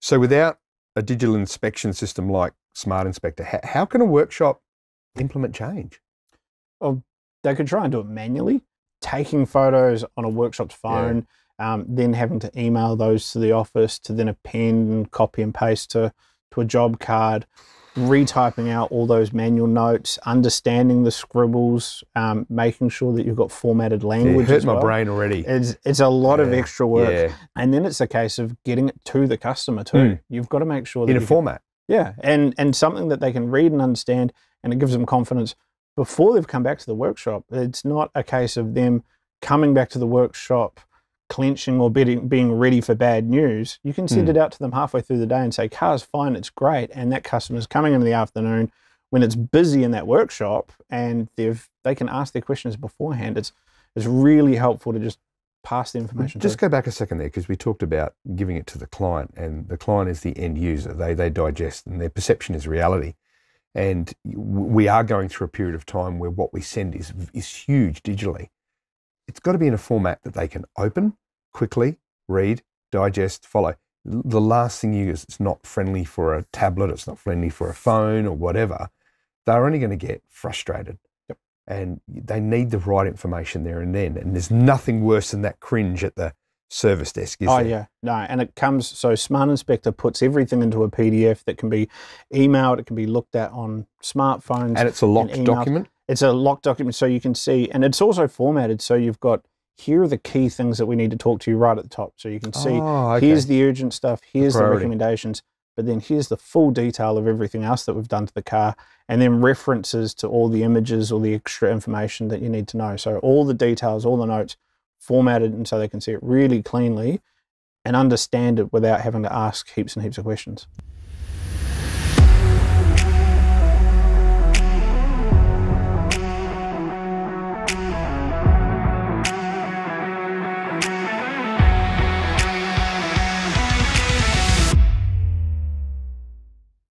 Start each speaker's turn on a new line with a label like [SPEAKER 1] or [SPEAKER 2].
[SPEAKER 1] So without a digital inspection system like Smart Inspector, how, how can a workshop implement change?
[SPEAKER 2] Well, they could try and do it manually, taking photos on a workshop's phone, yeah. um, then having to email those to the office to then append and copy and paste to, to a job card retyping out all those manual notes, understanding the scribbles, um, making sure that you've got formatted language.
[SPEAKER 1] Yeah, it hurt
[SPEAKER 2] well.
[SPEAKER 1] my brain already.
[SPEAKER 2] It's it's a lot yeah, of extra work, yeah. and then it's a case of getting it to the customer too. Mm. You've got to make sure that
[SPEAKER 1] in a format.
[SPEAKER 2] Can, yeah, and and something that they can read and understand, and it gives them confidence before they've come back to the workshop. It's not a case of them coming back to the workshop clenching or being, being ready for bad news, you can send mm. it out to them halfway through the day and say, car's fine, it's great. And that customer's coming in the afternoon when it's busy in that workshop and they've they can ask their questions beforehand. It's it's really helpful to just pass the information.
[SPEAKER 1] Just go back a second there because we talked about giving it to the client and the client is the end user. They they digest and their perception is reality. And we are going through a period of time where what we send is is huge digitally it's got to be in a format that they can open quickly, read, digest, follow. The last thing you use, it's not friendly for a tablet, it's not friendly for a phone or whatever. They're only going to get frustrated. Yep. And they need the right information there and then. And there's nothing worse than that cringe at the service desk, is
[SPEAKER 2] oh,
[SPEAKER 1] there?
[SPEAKER 2] yeah. No. And it comes, so Smart Inspector puts everything into a PDF that can be emailed, it can be looked at on smartphones.
[SPEAKER 1] And it's a locked document?
[SPEAKER 2] It's a locked document so you can see, and it's also formatted so you've got here are the key things that we need to talk to you right at the top. So you can see oh, okay. here's the urgent stuff, here's the, the recommendations, but then here's the full detail of everything else that we've done to the car, and then references to all the images or the extra information that you need to know. So all the details, all the notes formatted and so they can see it really cleanly and understand it without having to ask heaps and heaps of questions.